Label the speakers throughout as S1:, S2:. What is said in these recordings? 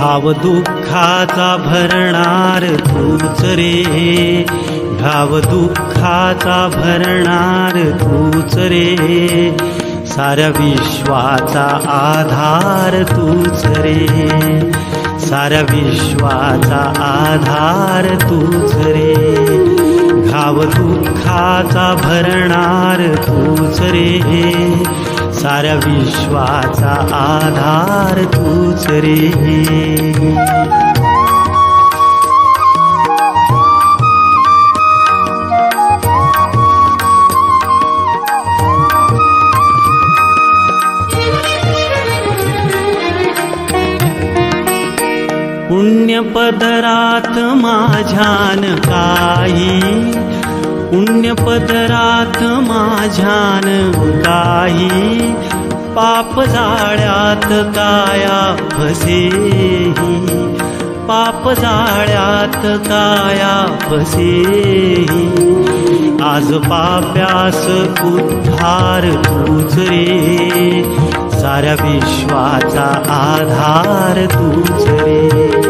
S1: घाव दुःखाचा भरणार तूच रे. घाव दुःखाचा भरणार तूच रे. साऱ्या विश्वाचा आधार तूच रे. साऱ्या विश्वाचा आधार तूच रे. घाव दुःखाचा भरणार तूच रे साऱ्या विश्वाचा आधार तूच रे. पुण्यपदरात माझ्यान काही पुण्यपदरात माझ्यान काही पाप जाळ्यात काया फसेही पाप जाळ्यात काया फसेही आज पाप्यास उद्धार तूच रे साऱ्या विश्वाचा आधार तूच रे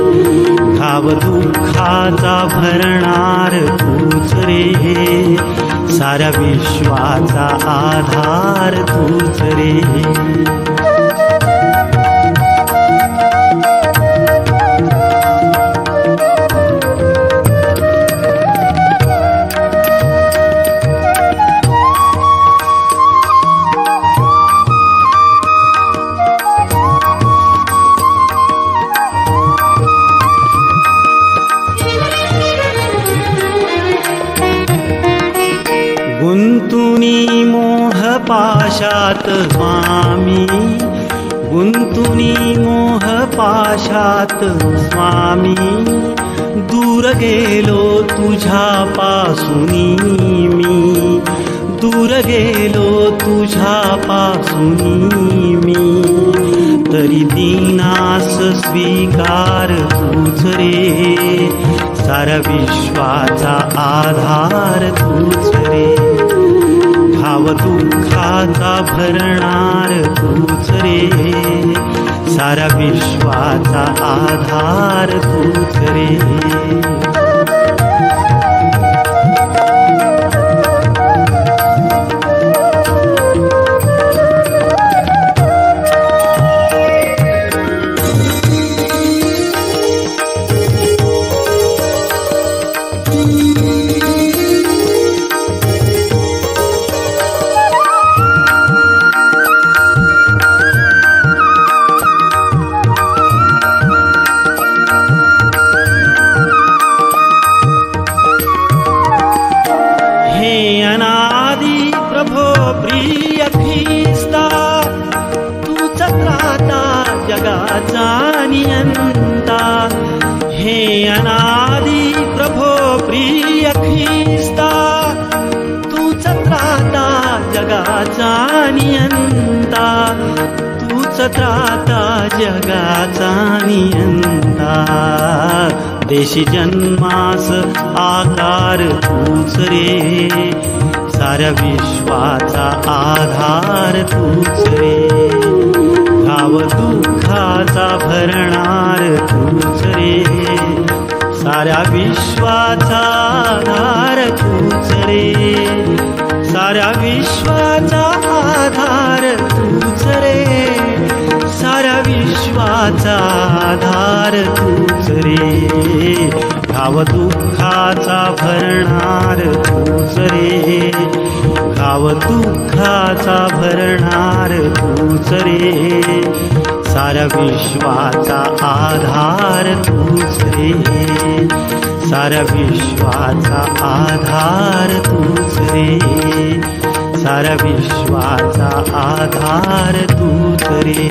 S1: साऱ्या विश्वाचा आधार तूच रे गुंतुनी मोह पाशात स्वामी। गुंतुनी मोह पाशात स्वामी। दूर गेलो तुझ्या पासुनी मी। दूर गेलो तुझ्या पासुनी मी। तरी दीनास स्वीकार तूच रे। साऱ्या विश्वाचा आधार तूच विश्वाचा आधार तूच रे नियंता तूच त्राता जगाचा नियंता देशी जन्मास आकार तूच रे साऱ्या विश्वाचा आधार तूच रे घाव दुःखाचा भरणार तूच रे साऱ्या विश्वाचा दुःखाचा भरणार तूच रे घाव दुःखाचा भरणार तूच रे साऱ्या विश्वाचा आधार तूच रे साऱ्या विश्वाचा आधार तूच रे साऱ्या विश्वाचा आधार तूच रे